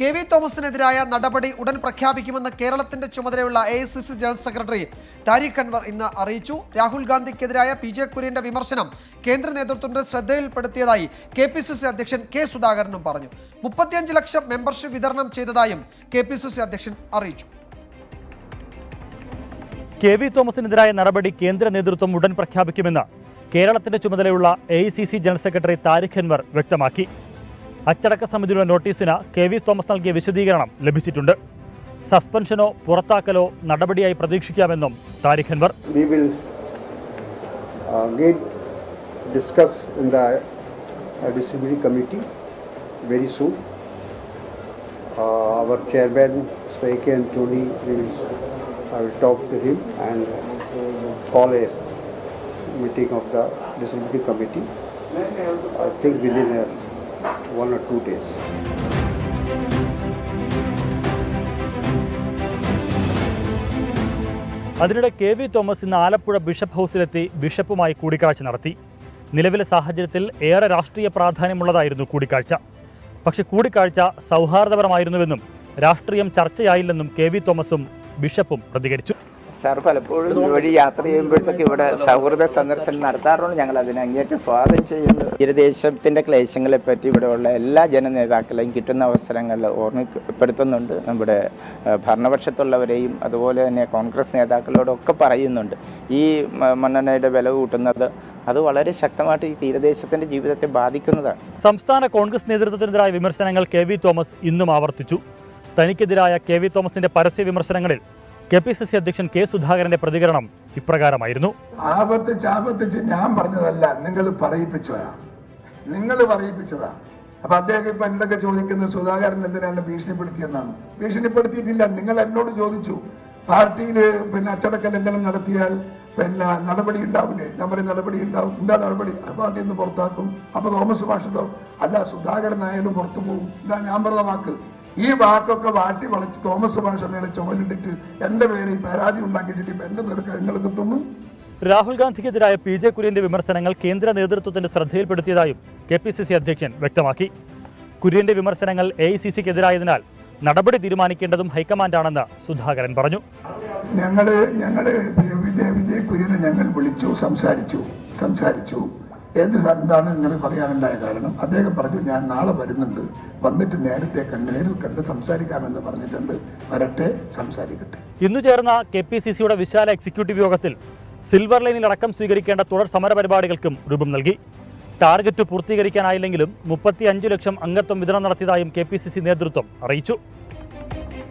K V തോമസിനെതിരായ നടപടി ഉടൻ പ്രഖ്യാപിക്കുമെന്ന് കേരളത്തിന്റെ ചുമതലയുള്ള A general secretary Tariq Anwar ഇന്ന് അറിയിച്ചു. രാഹുൽ ഗാന്ധിക്കെതിരായ പി ജെ കുര്യന്റെ വിമർശനം കേന്ദ്ര നേതൃത്വത്തിന്റെ ശ്രദ്ധയിൽപ്പെടുത്തിയതായി കെ പി സി സി അധ്യക്ഷൻ കെ സുധാകരനും പറഞ്ഞു. മുപ്പത്തിയഞ്ച് ലക്ഷം മെമ്പർഷിപ്പ് വിതരണം ചെയ്തതായും കെ പി സി സി അധ്യക്ഷൻ അറിയിച്ചു. കെ വി തോമസിനെതിരായ നടപടി കേന്ദ്ര നേതൃത്വം ഉടൻ പ്രഖ്യാപിക്കുമെന്ന് കേരളത്തിന്റെ ചുമതലയുള്ള A general secretary Tariq Anwar വ്യക്തമാക്കി. അച്ചടക്ക സമിതിയുടെ നോട്ടീസിന് കെ വി തോമസ് നൽകിയ വിശദീകരണം ലഭിച്ചിട്ടുണ്ട്. സസ്പെൻഷനോ പുറത്താക്കലോ നടപടിയായി പ്രതീക്ഷിക്കാമെന്നും Tariq Anwar. Committee very soon our chairman meeting of the disability committee I think within a one or two days. അതിനിടെ കെ വി തോമസ് ഇന്ന് ആലപ്പുഴ ബിഷപ്പ് ഹൗസിലെത്തി ബിഷപ്പുമായി കൂടിക്കാഴ്ച നടത്തി. നിലവിലെ സാഹചര്യത്തിൽ ഏറെ രാഷ്ട്രീയ പ്രാധാന്യമുള്ളതായിരുന്നു കൂടിക്കാഴ്ച. പക്ഷെ കൂടിക്കാഴ്ച സൗഹാർദ്ദപരമായിരുന്നുവെന്നും രാഷ്ട്രീയം ചർച്ചയായില്ലെന്നും കെ വി തോമസും ബിഷപ്പും പ്രതികരിച്ചു. സാർ പലപ്പോഴും വഴി യാത്ര ചെയ്യുമ്പോഴത്തേക്ക് ഇവിടെ സൗഹൃദ സന്ദർശനം നടത്താറുണ്ട്. ഞങ്ങൾ അതിനെ അങ്ങേറ്റം സ്വാഗതം ചെയ്യുന്നു. തീരദേശത്തിന്റെ ക്ലേശങ്ങളെ പറ്റി ഇവിടെയുള്ള എല്ലാ ജനനേതാക്കളെയും കിട്ടുന്ന അവസരങ്ങളിൽ ഓർമ്മപ്പെടുത്തുന്നുണ്ട്. നമ്മുടെ ഭരണപക്ഷത്തുള്ളവരെയും അതുപോലെ തന്നെ കോൺഗ്രസ് നേതാക്കളോടൊക്കെ പറയുന്നുണ്ട്. ഈ മണ്ണെണ്ണയുടെ വില കൂട്ടുന്നത് അത് വളരെ ശക്തമായിട്ട് ഈ തീരദേശത്തിന്റെ ജീവിതത്തെ ബാധിക്കുന്നതാണ്. സംസ്ഥാന കോൺഗ്രസ് നേതൃത്വത്തിനെതിരായ വിമർശനങ്ങൾ കെ വി തോമസ് ഇന്നും ആവർത്തിച്ചു. തനിക്കെതിരായ കെ വി തോമസിന്റെ പരസ്യ വിമർശനങ്ങളിൽ കെ പി സി സി അധ്യക്ഷൻ കെ സുധാകരന്റെ പ്രതികരണം ഇപ്രകാരമായിരുന്നു. ആവർത്തിച്ച് ആവർത്തിച്ച് ഞാൻ പറഞ്ഞതല്ല നിങ്ങൾ പറയിപ്പിച്ചതാ. നിങ്ങൾ പറയിപ്പിച്ചതാ. അപ്പൊ അദ്ദേഹം ഇപ്പൊ എന്തൊക്കെ ചോദിക്കുന്നത് സുധാകരൻ എന്തിനാണ് ഭീഷണിപ്പെടുത്തിയെന്നാണ്. ഭീഷണിപ്പെടുത്തിയിട്ടില്ല നിങ്ങൾ എന്നോട് ചോദിച്ചു. പാർട്ടിയിൽ പിന്നെ അച്ചടക്ക ലംഘനം നടത്തിയാൽ പിന്നെ നടപടി ഉണ്ടാവില്ലേ? പറയും നടപടി ഉണ്ടാവും. എന്താ നടപടി? പാർട്ടിയിൽ നിന്ന് പുറത്താക്കും. അപ്പൊ തോമസ് ഭാഷ അല്ല സുധാകരൻ ആയാലും പുറത്തു പോകും. ഇതാ ഞാൻ പറഞ്ഞ വാക്ക്. ഈ വാക്കൊക്കെ വാട്ടി വളച്ച് തോമസ് ഭാഷ മേലെ ചുമലിട്ടിട്ട് എന്റെ പേര് ഈ പരാതി ഉണ്ടാക്കിച്ചിട്ട് ഇപ്പൊ എന്റെ നിരക്ക് നിങ്ങൾക്ക് തോന്നുന്നു രാഹുൽ ഗാന്ധിക്കെതിരായ പി ജെ കുര്യന്റെ വിമർശനങ്ങൾ കേന്ദ്ര നേതൃത്വത്തിന്റെ ശ്രദ്ധയിൽപ്പെടുത്തിയതായും കെ പി സി സി അധ്യക്ഷൻ വ്യക്തമാക്കി. കുര്യന്റെ വിമർശനങ്ങൾ എ ഐ സി സിക്കെതിരായതിനാൽ നടപടി തീരുമാനിക്കേണ്ടതും ഹൈക്കമാൻഡാണെന്ന് സുധാകരൻ പറഞ്ഞു. ഞങ്ങൾ ഞങ്ങൾ വിജയ് വിജയ് കുര്യനെ ഞങ്ങൾ വിളിച്ചു സംസാരിച്ചു സംസാരിച്ചു. എന്ത് എന്താണ് നിങ്ങൾ പറയാനുണ്ടായ കാരണം. അദ്ദേഹം പറഞ്ഞു ഞാൻ നാളെ വരുന്നുണ്ട്. വന്നിട്ട് നേരത്തെ നേരിൽ കണ്ട് സംസാരിക്കാമെന്ന് പറഞ്ഞിട്ടുണ്ട്. വരട്ടെ സംസാരിക്കട്ടെ. ഇന്നു ചേർന്ന കെ പി സി സിയുടെ വിശാല എക്സിക്യൂട്ടീവ് യോഗത്തിൽ സിൽവർ ലൈനിൽ അടക്കം സ്വീകരിക്കേണ്ട തുടർ സമര പരിപാടികൾക്കും രൂപം നൽകി. ടാർഗറ്റ് പൂർത്തീകരിക്കാനായില്ലെങ്കിലും മുപ്പത്തി ലക്ഷം അംഗത്വം വിതരണം നടത്തിയതായും കെ നേതൃത്വം അറിയിച്ചു.